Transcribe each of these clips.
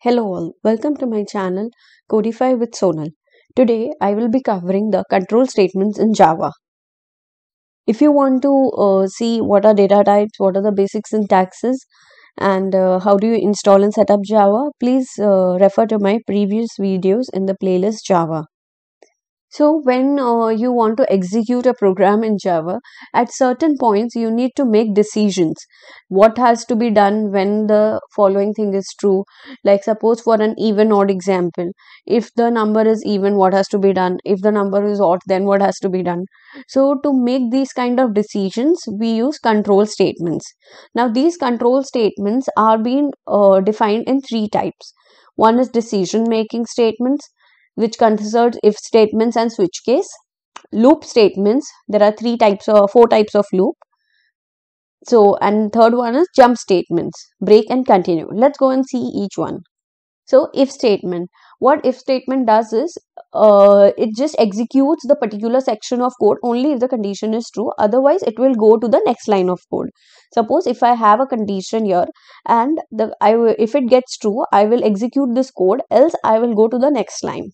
Hello all, welcome to my channel Codify with Sonal. Today I will be covering the control statements in Java. If you want to uh, see what are data types, what are the basic syntaxes and uh, how do you install and set up Java, please uh, refer to my previous videos in the playlist Java. So when uh, you want to execute a program in Java, at certain points you need to make decisions. What has to be done when the following thing is true? Like suppose for an even odd example, if the number is even, what has to be done? If the number is odd, then what has to be done? So to make these kind of decisions, we use control statements. Now these control statements are being uh, defined in three types. One is decision making statements which consists if statements and switch case. Loop statements, there are three types or four types of loop. So, and third one is jump statements, break and continue. Let's go and see each one. So, if statement, what if statement does is uh, it just executes the particular section of code only if the condition is true otherwise it will go to the next line of code suppose if i have a condition here and the i if it gets true i will execute this code else i will go to the next line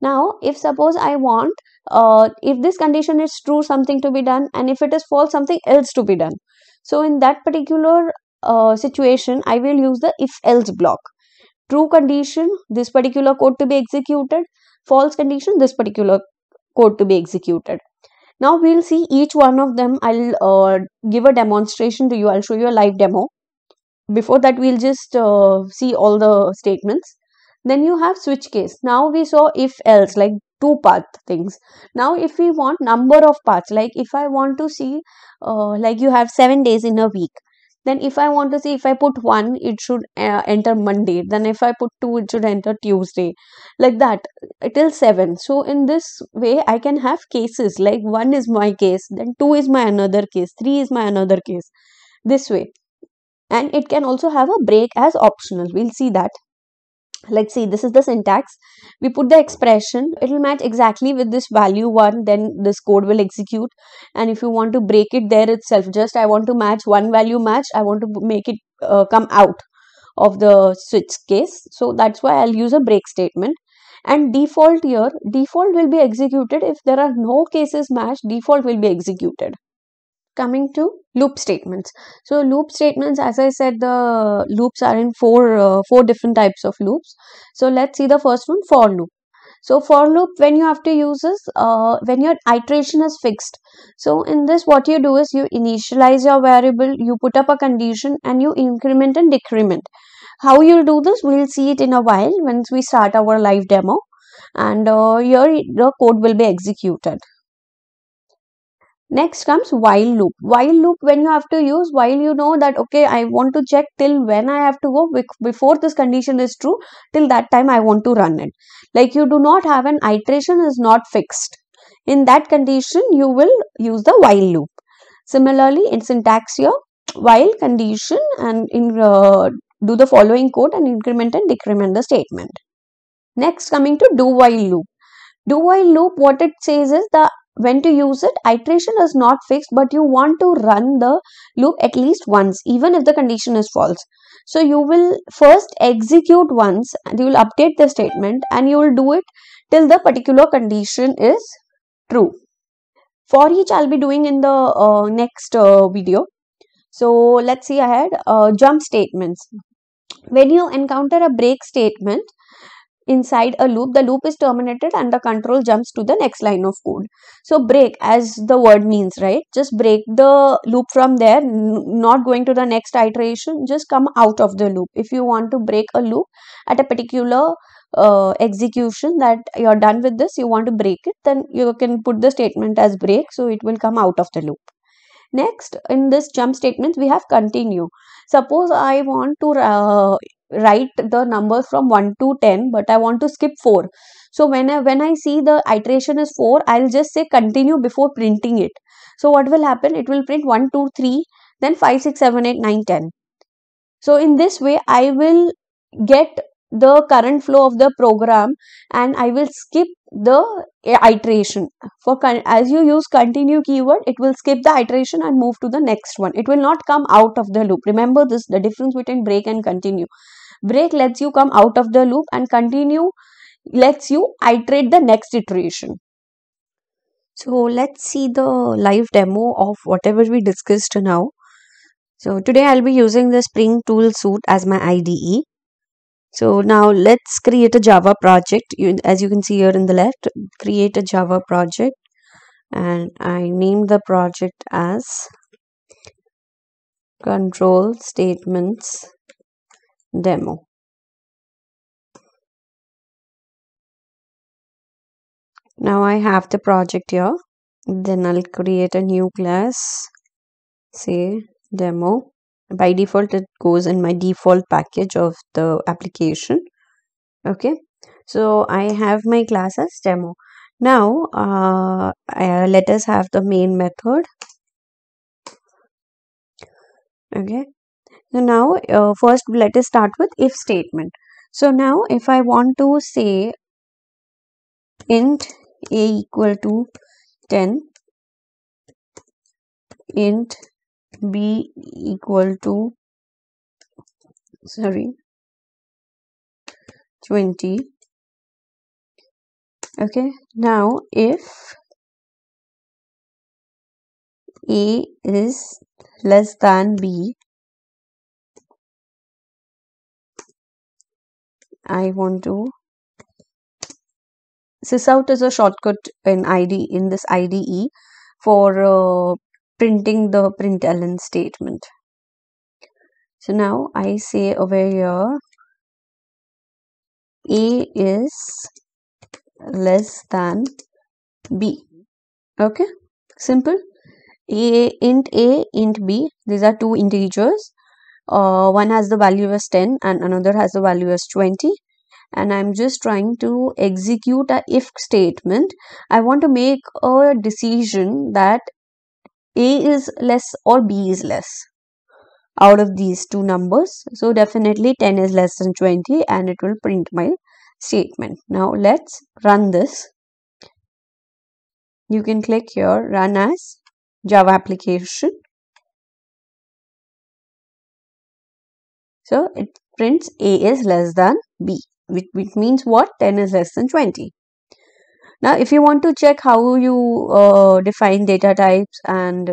now, if suppose I want, uh, if this condition is true, something to be done, and if it is false, something else to be done. So, in that particular uh, situation, I will use the if else block. True condition, this particular code to be executed. False condition, this particular code to be executed. Now, we'll see each one of them. I'll uh, give a demonstration to you. I'll show you a live demo. Before that, we'll just uh, see all the statements then you have switch case. Now we saw if else like two path things. Now if we want number of paths like if i want to see uh, like you have 7 days in a week. Then if i want to see if i put 1 it should uh, enter monday. Then if i put 2 it should enter tuesday. Like that till 7 so in this way i can have cases. Like 1 is my case then 2 is my another case 3 is my another case. This way. And it can also have a break as optional. We'll see that let's see this is the syntax. We put the expression it will match exactly with this value one then this code will execute. And if you want to break it there itself just i want to match one value match i want to make it uh, come out of the switch case. So that's why i'll use a break statement. And default here default will be executed. If there are no cases matched default will be executed coming to loop statements. So loop statements as i said the loops are in four uh, four different types of loops. So let's see the first one for loop. So for loop when you have to use this uh, when your iteration is fixed. So in this what you do is you initialize your variable you put up a condition and you increment and decrement. How you'll do this? We'll see it in a while once we start our live demo. And uh, here the code will be executed Next comes while loop. While loop when you have to use while you know that okay I want to check till when I have to go before this condition is true till that time I want to run it. Like you do not have an iteration is not fixed. In that condition you will use the while loop. Similarly in syntax here while condition and in uh, do the following code and increment and decrement the statement. Next coming to do while loop. Do while loop what it says is the when to use it iteration is not fixed but you want to run the loop at least once even if the condition is false. So you will first execute once and you will update the statement and you will do it till the particular condition is true. For each i'll be doing in the uh, next uh, video. So let's see ahead. Uh, jump statements. When you encounter a break statement inside a loop the loop is terminated and the control jumps to the next line of code. So break as the word means right? Just break the loop from there not going to the next iteration just come out of the loop. If you want to break a loop at a particular uh, execution that you're done with this you want to break it then you can put the statement as break so it will come out of the loop. Next in this jump statement we have continue. Suppose i want to uh, write the numbers from 1 to 10 but I want to skip 4. So when I, when I see the iteration is 4 I'll just say continue before printing it. So what will happen? It will print 1, 2, 3 then 5, 6, 7, 8, 9, 10. So in this way I will get the current flow of the program and I will skip the iteration. For as you use continue keyword it will skip the iteration and move to the next one. It will not come out of the loop. Remember this the difference between break and continue. Break lets you come out of the loop and continue lets you iterate the next iteration. So let's see the live demo of whatever we discussed now. So today i'll be using the spring tool suite as my ide so now let's create a java project. You, as you can see here in the left create a java project. And i name the project as control statements demo. Now I have the project here. Then I'll create a new class say demo by default it goes in my default package of the application. Okay. So I have my class as demo. Now uh, uh, let us have the main method. Okay. So now uh, first let us start with if statement. So now if I want to say int a equal to 10 int b equal to sorry 20 okay now if a is less than b I want to sysout is a shortcut in ID in this IDE for uh, printing the println statement. So now I say over here A is less than B. Okay, simple. A int A int B. These are two integers. Uh, one has the value as 10 and another has the value as 20 and I'm just trying to execute a if statement. I want to make a decision that A is less or B is less out of these two numbers. So definitely 10 is less than 20 and it will print my statement. Now let's run this. You can click here run as Java application. So it prints A is less than B which, which means what 10 is less than 20 now if you want to check how you uh, define data types and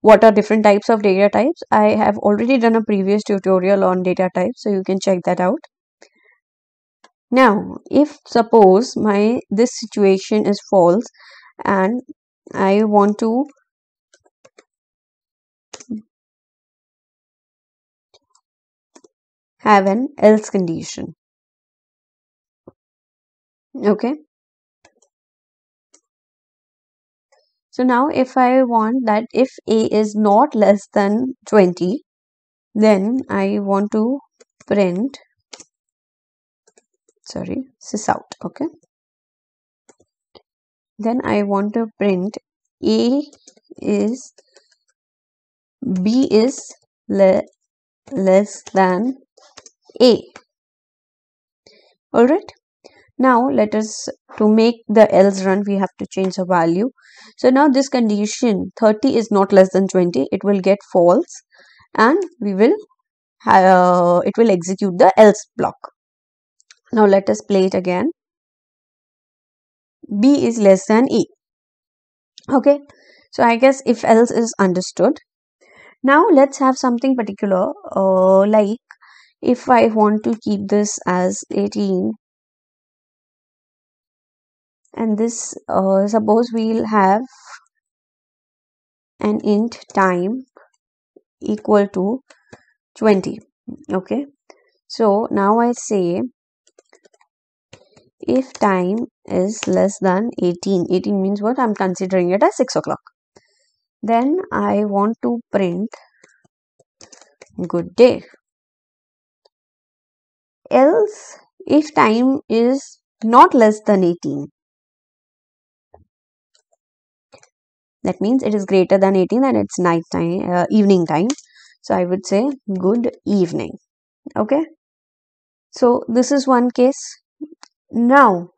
what are different types of data types i have already done a previous tutorial on data types so you can check that out. Now if suppose my this situation is false and i want to have an else condition. Okay so now if I want that if a is not less than 20 then I want to print sorry sysout okay? Then I want to print a is b is le less than a. All right now let us to make the else run we have to change the value. So now this condition 30 is not less than 20 it will get false. And we will uh, it will execute the else block. Now let us play it again. B is less than e. Okay. So i guess if else is understood. Now let's have something particular uh, like if i want to keep this as 18 and this uh, suppose we'll have an int time equal to 20 okay? So now I say if time is less than 18 18 means what? I'm considering it as 6 o'clock. Then I want to print good day. Else if time is not less than 18 that means it is greater than 18 and it's night time uh, evening time. So i would say good evening. Okay? So this is one case. Now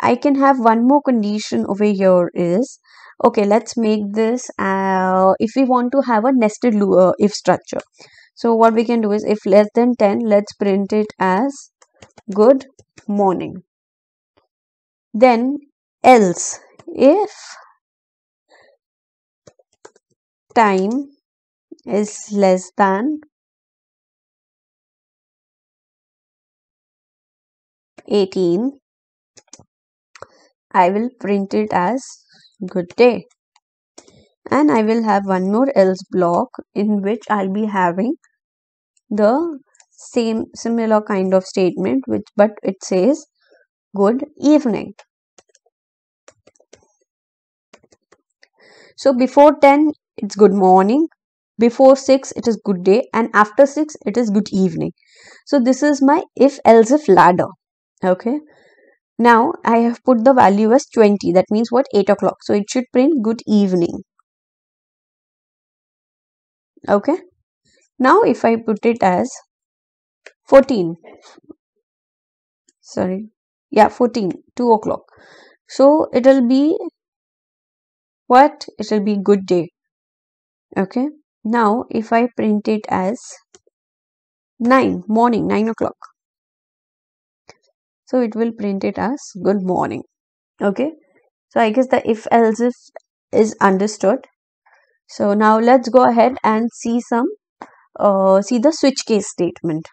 i can have one more condition over here is okay let's make this uh, if we want to have a nested uh, if structure. So what we can do is if less than 10 let's print it as good morning. Then else if time is less than 18 I will print it as good day. And I will have one more else block in which I'll be having the same similar kind of statement which but it says good evening so before 10 it's good morning. Before 6 it is good day. And after 6 it is good evening. So this is my if else if ladder. Okay. Now I have put the value as 20 that means what? 8 o'clock. So it should print good evening. Okay. Now if I put it as 14 sorry. Yeah 14 2 o'clock. So it will be what? It will be good day. Okay? Now if I print it as 9 morning 9 o'clock. So it will print it as good morning. Okay? So i guess the if else if is understood. So now let's go ahead and see some uh, see the switch case statement.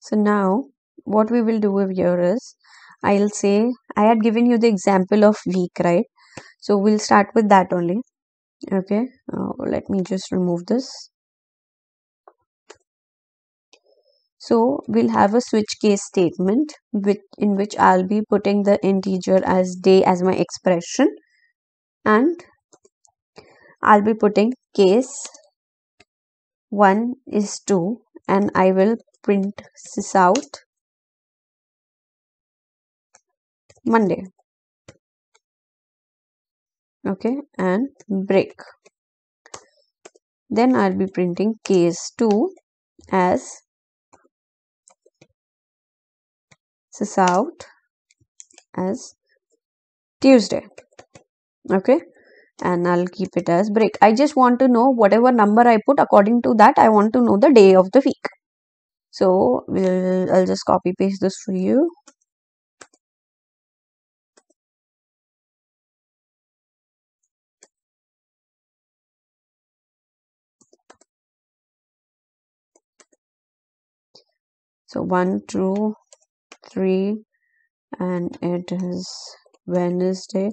So now what we will do here is i'll say i had given you the example of week right? So we'll start with that only. Okay uh, let me just remove this. So we'll have a switch case statement with, in which I'll be putting the integer as day as my expression and I'll be putting case 1 is 2 and I will print this out Monday. Okay and break. Then I'll be printing case 2 as this out as Tuesday. Okay and I'll keep it as break. I just want to know whatever number I put according to that I want to know the day of the week. So we'll I'll just copy paste this for you so one two three and it is Wednesday.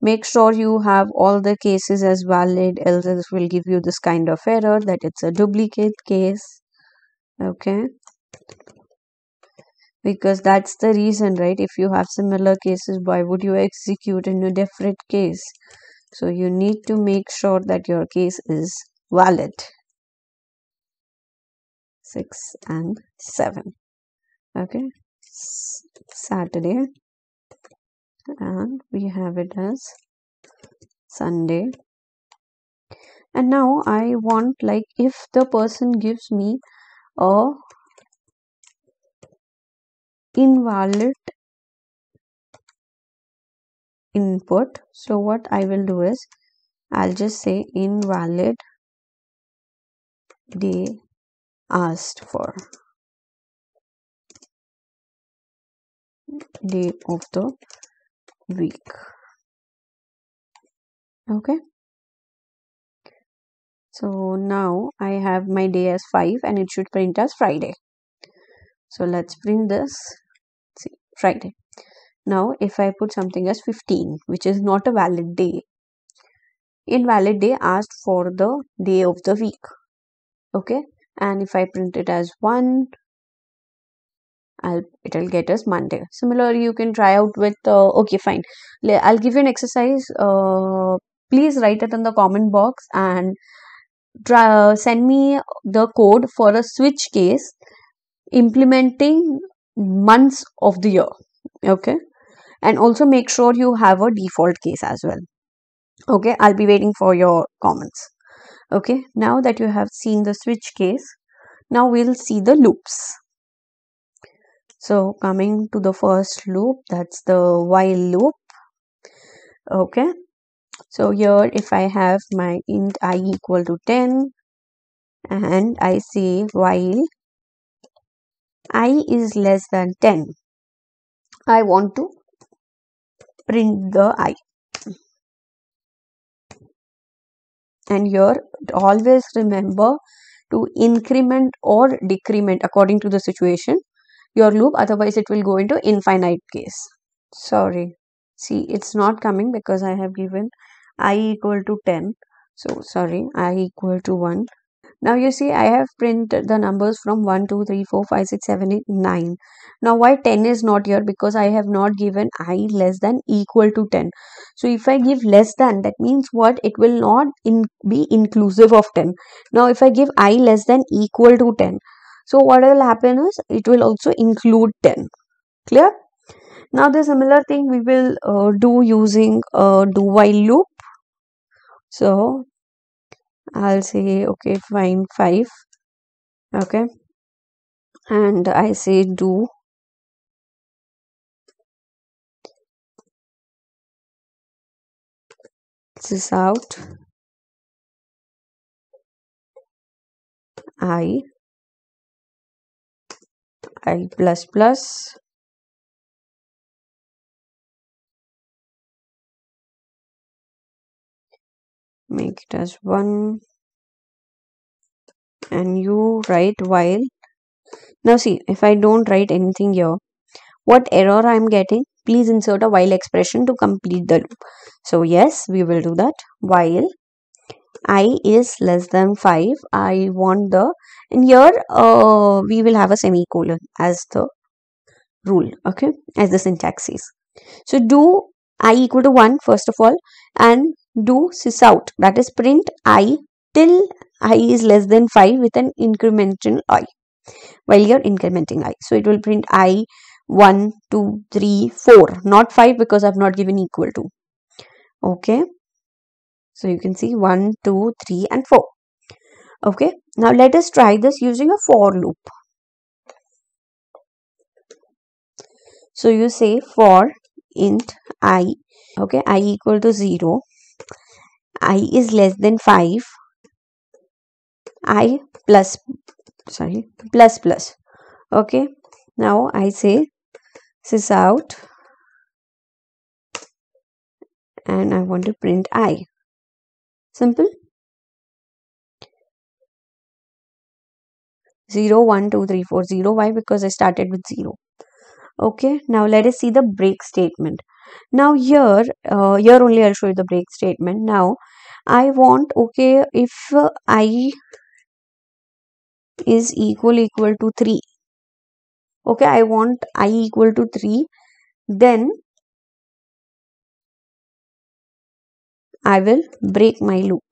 Make sure you have all the cases as valid, else it will give you this kind of error that it's a duplicate case. Okay. Because that's the reason, right? If you have similar cases, why would you execute in a different case? So you need to make sure that your case is valid. 6 and 7. Okay. Saturday and we have it as Sunday and now I want like if the person gives me a invalid input so what I will do is I'll just say invalid day asked for. Day of the week. Okay. So now I have my day as 5 and it should print as Friday. So let's print this. See. Friday. Now if I put something as 15 which is not a valid day. Invalid day asked for the day of the week. Okay and if I print it as 1 I'll it'll get us Monday. Similarly, you can try out with uh, okay, fine. I'll give you an exercise. Uh, please write it in the comment box and try uh, send me the code for a switch case implementing months of the year. Okay, and also make sure you have a default case as well. Okay, I'll be waiting for your comments. Okay, now that you have seen the switch case, now we'll see the loops. So coming to the first loop that's the while loop. Okay so here if i have my int i equal to 10 and i say while i is less than 10 i want to print the i and here always remember to increment or decrement according to the situation your loop otherwise it will go into infinite case. Sorry. See it's not coming because i have given i equal to 10 so sorry i equal to 1 now you see I have printed the numbers from 1, 2, 3, 4, 5, 6, 7, 8, 9. Now why 10 is not here? Because I have not given i less than equal to 10. So if I give less than that means what? It will not in, be inclusive of 10. Now if I give i less than equal to 10. So what will happen is it will also include 10. Clear? Now the similar thing we will uh, do using a do while loop. So I'll say okay fine 5 okay? And I say do. Sysout. I. I plus plus make it as 1 and you write while. Now see if I don't write anything here what error I am getting? Please insert a while expression to complete the loop. So yes we will do that. While i is less than 5 I want the and here uh, we will have a semicolon as the rule okay? As the syntax is so do i equal to 1 first of all and do sys out. That is print i till i is less than 5 with an incremental i while you're incrementing i. So it will print i 1 2 3 4 not 5 because i've not given equal to. Okay? So you can see 1 2 3 and 4 okay? Now let us try this using a for loop. So you say for int i okay i equal to 0 i is less than 5 i plus sorry plus plus. Okay. Now i say sys out. And i want to print i. Simple. 0 1 2 3 4 0 why? Because i started with 0 okay. Now let us see the break statement now here uh, here only i'll show you the break statement. Now I want okay if uh, I is equal equal to 3 okay I want I equal to 3 then I will break my loop.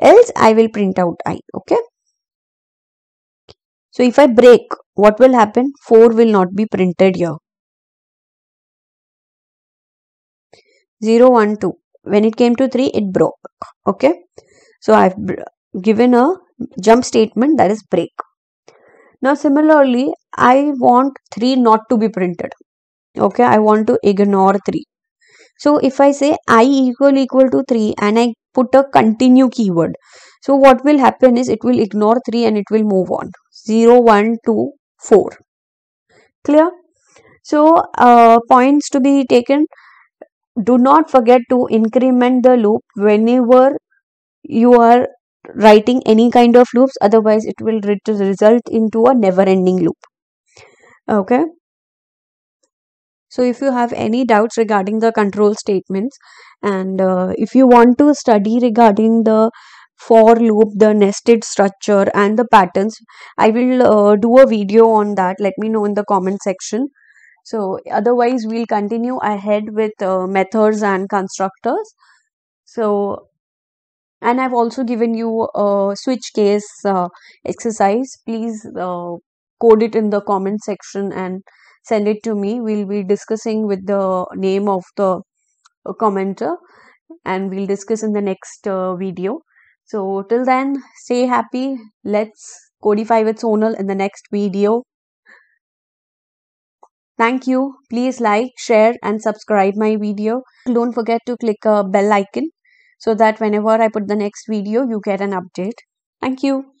Else I will print out I okay? So if I break what will happen? 4 will not be printed here 0 1 2 when it came to 3 it broke. Okay? So i've given a jump statement that is break. Now similarly i want 3 not to be printed. Okay? I want to ignore 3 so if i say i equal equal to 3 and i put a continue keyword so what will happen is it will ignore 3 and it will move on. 0 1 2 4 clear? So uh, points to be taken do not forget to increment the loop whenever you are writing any kind of loops. Otherwise it will result into a never ending loop. Okay? So if you have any doubts regarding the control statements and uh, if you want to study regarding the for loop the nested structure and the patterns i will uh, do a video on that. Let me know in the comment section so otherwise we'll continue ahead with uh, methods and constructors. So and i've also given you a switch case uh, exercise. Please uh, code it in the comment section and send it to me. We'll be discussing with the name of the uh, commenter and we'll discuss in the next uh, video. So till then stay happy. Let's codify with sonal in the next video Thank you. Please like, share and subscribe my video. Don't forget to click a bell icon so that whenever I put the next video, you get an update. Thank you.